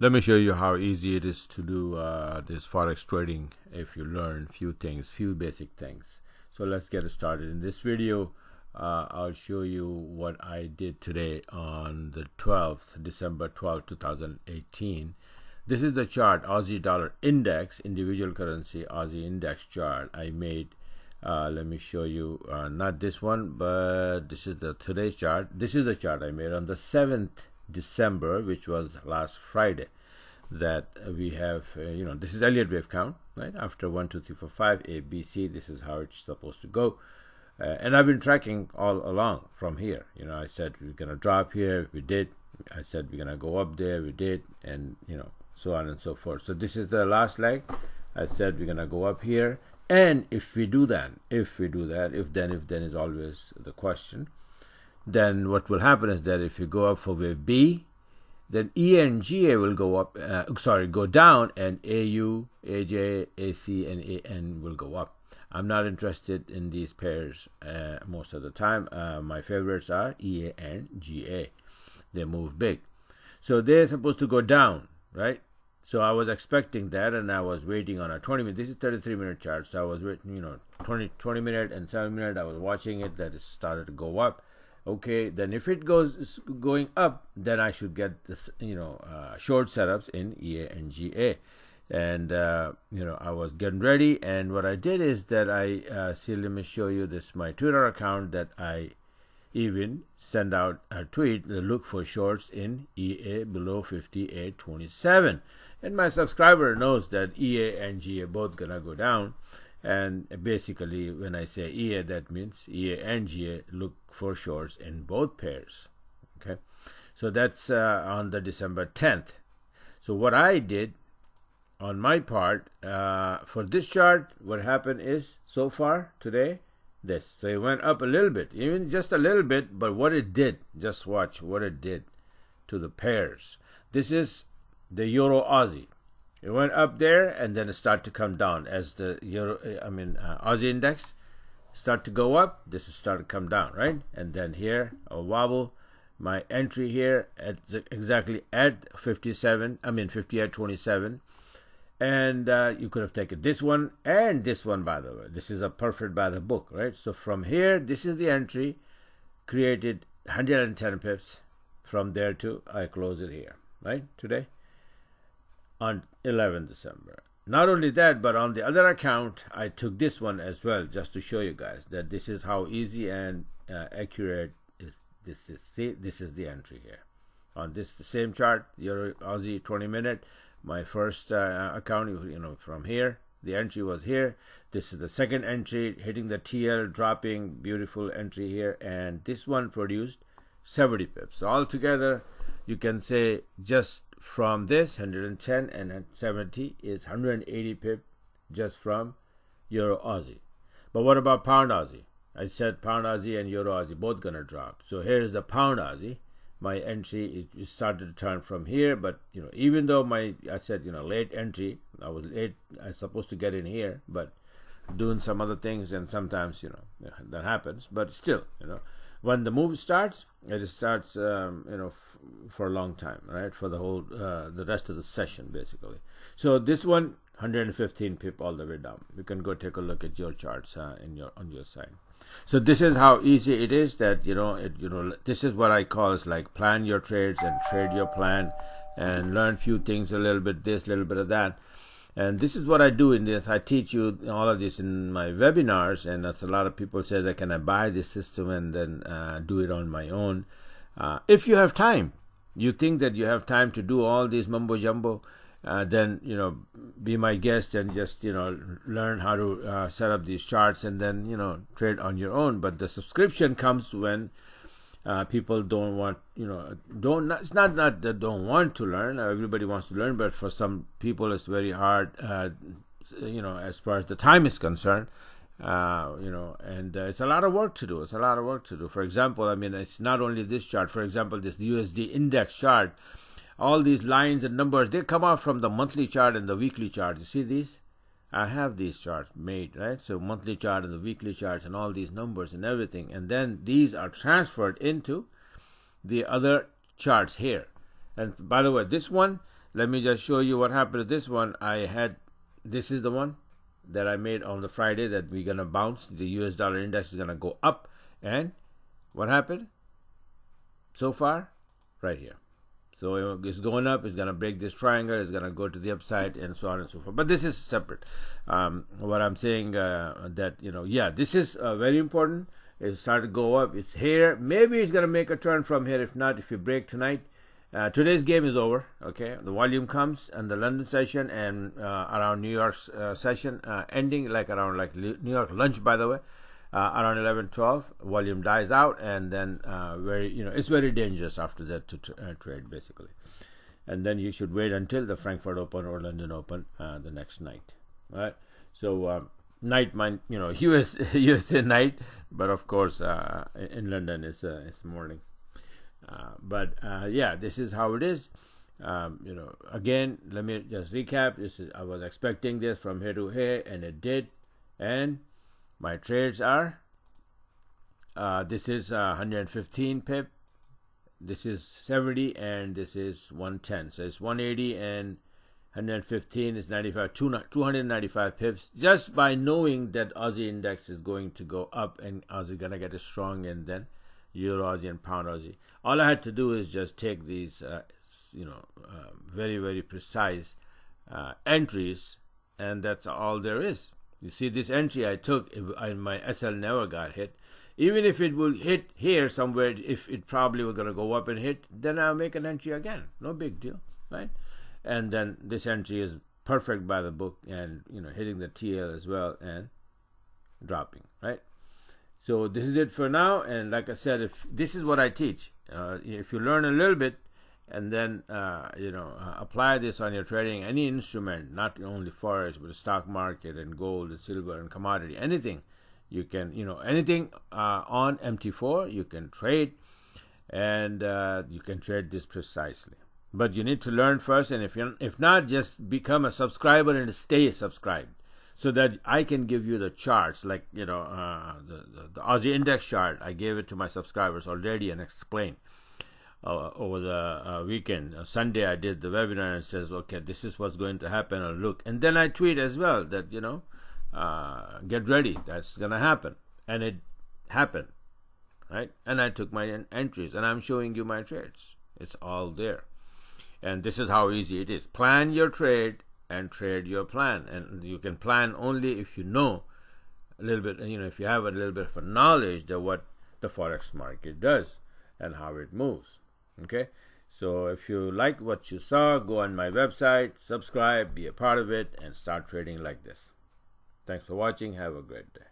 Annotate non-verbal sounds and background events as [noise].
let me show you how easy it is to do uh, this forex trading if you learn few things few basic things. So let's get started. In this video uh, I'll show you what I did today on the 12th December 12 2018 this is the chart Aussie dollar index individual currency Aussie index chart I made. Uh, let me show you uh, not this one but this is the today's chart. This is the chart I made on the 7th December, which was last Friday, that we have, uh, you know, this is Elliott wave count, right? After 1, 2, 3, 4, 5, A, B, C, this is how it's supposed to go. Uh, and I've been tracking all along from here. You know, I said we're going to drop here, we did. I said we're going to go up there, we did, and, you know, so on and so forth. So this is the last leg. I said we're going to go up here. And if we do that, if we do that, if then, if then is always the question then what will happen is that if you go up for wave B, then E and GA will go up, uh, sorry, go down, and AU, AJ, AC, and AN will go up. I'm not interested in these pairs uh, most of the time. Uh, my favorites are EA and GA. They move big. So they're supposed to go down, right? So I was expecting that, and I was waiting on a 20 minute. This is 33 minute chart, so I was waiting, you know, 20 20 minute and 7 minute. I was watching it that it started to go up okay then if it goes going up then I should get this you know uh, short setups in EA and GA and uh, you know I was getting ready and what I did is that I uh, see let me show you this my Twitter account that I even send out a tweet look for shorts in EA below 58.27 and my subscriber knows that EA and GA both gonna go down and basically when I say EA that means EA and GA look for shorts in both pairs okay? So that's uh, on the December 10th so what I did on my part uh, for this chart what happened is so far today this. So it went up a little bit even just a little bit but what it did just watch what it did to the pairs. This is the Euro Aussie it went up there and then it started to come down. As the euro i mean uh, aussie index start to go up this is start to come down right? And then here a wobble. My entry here at exactly at 57 i mean 58.27 and uh, you could have taken this one and this one by the way. This is a perfect by the book right? So from here this is the entry created 110 pips. From there to i close it here right? Today on 11 December. Not only that, but on the other account, I took this one as well, just to show you guys that this is how easy and uh, accurate is this is. See, this is the entry here. On this the same chart, Euro Aussie 20 minute, my first uh, account, you know, from here, the entry was here. This is the second entry, hitting the TL, dropping, beautiful entry here, and this one produced 70 pips. So altogether, you can say just from this 110 and 70 is 180 pip just from euro aussie. But what about pound aussie? I said pound aussie and euro aussie both gonna drop. So here's the pound aussie. My entry it started to turn from here but you know even though my i said you know late entry i was late i was supposed to get in here but doing some other things and sometimes you know that happens but still you know when the move starts it starts um, you know for a long time right? For the whole uh, the rest of the session basically. So this one 115 pip all the way down. You can go take a look at your charts uh, in your on your side. So this is how easy it is that you know it you know this is what i call is like plan your trades and trade your plan and learn few things a little bit this little bit of that and this is what I do in this. I teach you all of this in my webinars, and that's a lot of people say that can I buy this system and then uh, do it on my own. Uh, if you have time, you think that you have time to do all these mumbo jumbo, uh, then you know be my guest and just you know learn how to uh, set up these charts and then you know trade on your own. But the subscription comes when uh, people don't want you know don't it's not not that don't want to learn everybody wants to learn but for some people it's very hard uh, you know as far as the time is concerned uh, you know and uh, it's a lot of work to do it's a lot of work to do. For example i mean it's not only this chart for example this usd index chart all these lines and numbers they come out from the monthly chart and the weekly chart. You see these I have these charts made, right? So monthly chart and the weekly charts and all these numbers and everything. And then these are transferred into the other charts here. And by the way, this one, let me just show you what happened to this one I had this is the one that I made on the Friday that we're gonna bounce the US dollar index is gonna go up and what happened so far right here so it's going up it's gonna break this triangle it's gonna go to the upside and so on and so forth. But this is separate. Um, what I'm saying uh, that you know yeah this is uh, very important. It started to go up it's here. Maybe it's gonna make a turn from here. If not if you break tonight uh, today's game is over. Okay, the volume comes and the London session and uh, around New York's uh, session uh, ending, like around like New York lunch, by the way, uh, around 11, 12, volume dies out, and then uh, very you know it's very dangerous after that to trade basically, and then you should wait until the Frankfurt Open or London Open the next night. Right, so. Um, night you know [laughs] US USA night, but of course in London it's it's morning. Uh, but uh, yeah, this is how it is. Um, you know, again, let me just recap. This is I was expecting this from here to here, and it did. And my trades are. Uh, this is 115 pip. This is 70, and this is 110. So it's 180 and 115 is 95, 295 pips. Just by knowing that Aussie index is going to go up and Aussie gonna get strong, and then Euro Aussie and Pound Aussie. All I had to do is just take these, uh, you know, uh, very very precise uh, entries, and that's all there is. You see, this entry I took, and my SL never got hit. Even if it would hit here somewhere, if it probably were going to go up and hit, then I'll make an entry again. No big deal, right? And then this entry is perfect by the book, and you know, hitting the TL as well and dropping, right? So this is it for now. And like I said, if this is what I teach, uh, if you learn a little bit and then uh, you know uh, apply this on your trading any instrument, not only forex but stock market and gold and silver and commodity, anything you can you know anything uh, on MT4 you can trade, and uh, you can trade this precisely. But you need to learn first, and if you if not, just become a subscriber and stay subscribed so that I can give you the charts, like you know uh, the, the, the Aussie index chart. I gave it to my subscribers already and explained uh, over the uh, weekend. Uh, Sunday I did the webinar and says, okay, this is what's going to happen. Or look, and then I tweet as well that you know, uh, get ready, that's gonna happen, and it happened, right? And I took my entries, and I'm showing you my trades. It's all there, and this is how easy it is. Plan your trade and trade your plan. And you can plan only if you know a little bit, you know, if you have a little bit of knowledge of what the forex market does and how it moves. Okay, so if you like what you saw, go on my website, subscribe, be a part of it, and start trading like this. Thanks for watching. Have a great day.